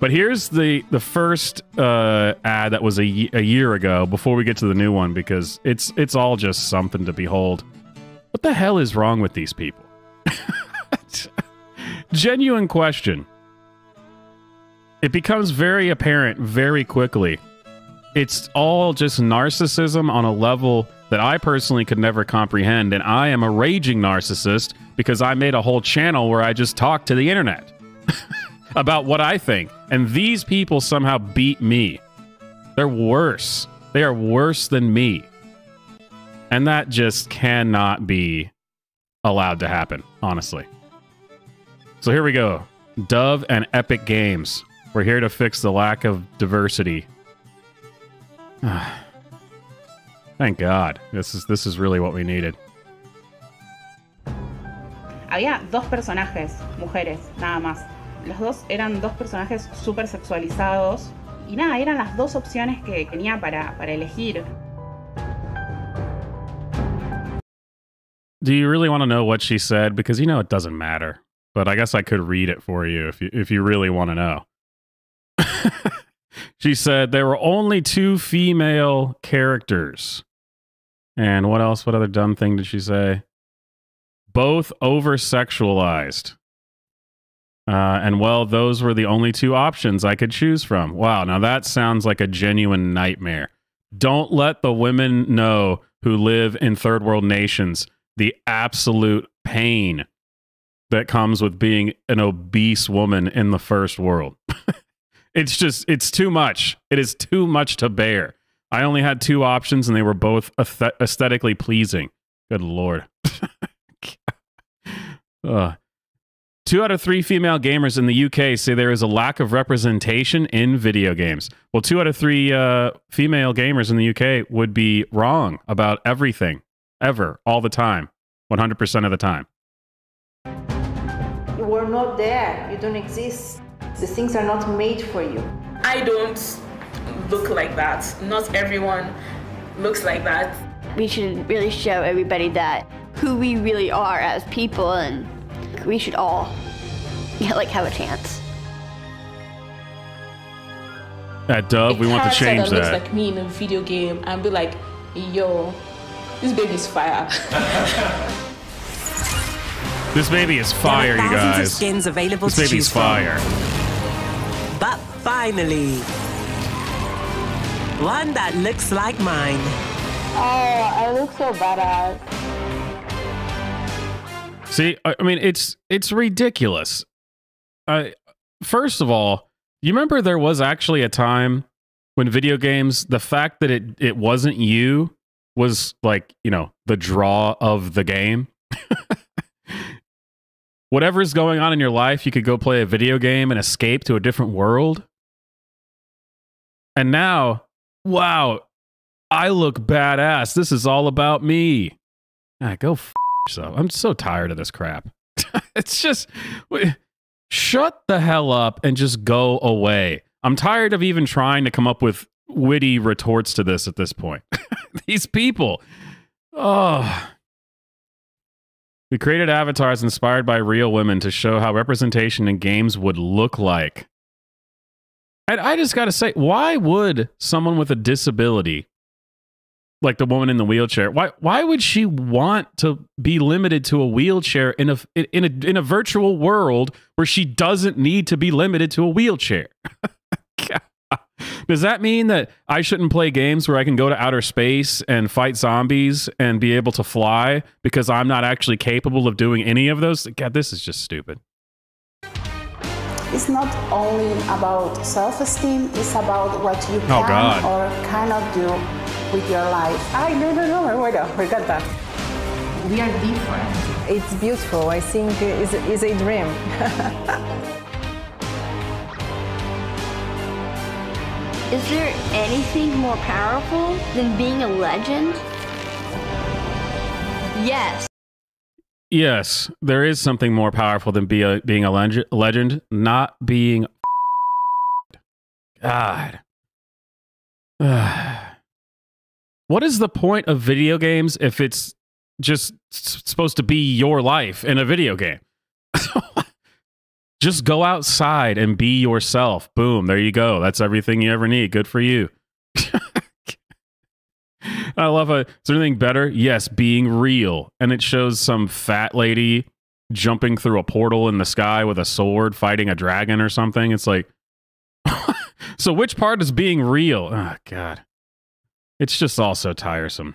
But here's the the first uh, ad that was a, a year ago. Before we get to the new one, because it's it's all just something to behold. What the hell is wrong with these people? Genuine question. It becomes very apparent very quickly. It's all just narcissism on a level that I personally could never comprehend, and I am a raging narcissist because I made a whole channel where I just talk to the internet about what I think. And these people somehow beat me. They're worse. They are worse than me. And that just cannot be allowed to happen, honestly. So here we go. Dove and Epic Games. We're here to fix the lack of diversity. Thank God. This is this is really what we needed. Había dos personajes, mujeres, nada más. Los dos eran dos personajes súper sexualizados. Y nada, eran las dos opciones que tenía para, para elegir. Do you really want to know what she said? Because you know it doesn't matter. But I guess I could read it for you if you if you really want to know. she said there were only two female characters. And what else? What other dumb thing did she say? Both over sexualized. Uh, and well, those were the only two options I could choose from. Wow, now that sounds like a genuine nightmare. Don't let the women know who live in third world nations the absolute pain that comes with being an obese woman in the first world. it's just, it's too much. It is too much to bear. I only had two options and they were both aesthetically pleasing. Good Lord. uh, two out of three female gamers in the UK say there is a lack of representation in video games. Well, two out of three uh, female gamers in the UK would be wrong about everything, ever, all the time, 100% of the time. You were not there. You don't exist. The things are not made for you. I don't look like that. Not everyone looks like that. We should really show everybody that who we really are as people and we should all yeah, like have a chance. At Dove, we want to change that. that. looks like me in a video game and be like, yo, this baby's fire. This baby is fire, you guys. Of skins available this baby's fire. From. But finally, one that looks like mine. Oh, I look so badass. See, I, mean, it's it's ridiculous. I first of all, you remember there was actually a time when video games, the fact that it it wasn't you was like you know the draw of the game. whatever's going on in your life, you could go play a video game and escape to a different world. And now, wow, I look badass. This is all about me. Ah, go yourself. I'm so tired of this crap. it's just, shut the hell up and just go away. I'm tired of even trying to come up with witty retorts to this at this point. These people. Oh, we created avatars inspired by real women to show how representation in games would look like. And I just got to say, why would someone with a disability, like the woman in the wheelchair, why why would she want to be limited to a wheelchair in a in a in a virtual world where she doesn't need to be limited to a wheelchair? Does that mean that I shouldn't play games where I can go to outer space and fight zombies and be able to fly because I'm not actually capable of doing any of those? God, this is just stupid. It's not only about self-esteem, it's about what you oh, can God. or cannot do with your life. I no no no, bueno, forget that. We are different. It's beautiful. I think it's, it's a dream. Is there anything more powerful than being a legend? Yes. Yes, there is something more powerful than be a, being a leg- legend, not being. God. what is the point of video games if it's just supposed to be your life in a video game? Just go outside and be yourself. Boom, there you go. That's everything you ever need. Good for you. I love it. Is there anything better? Yes, being real. And it shows some fat lady jumping through a portal in the sky with a sword fighting a dragon or something. It's like, so which part is being real? Oh, God. It's just all so tiresome.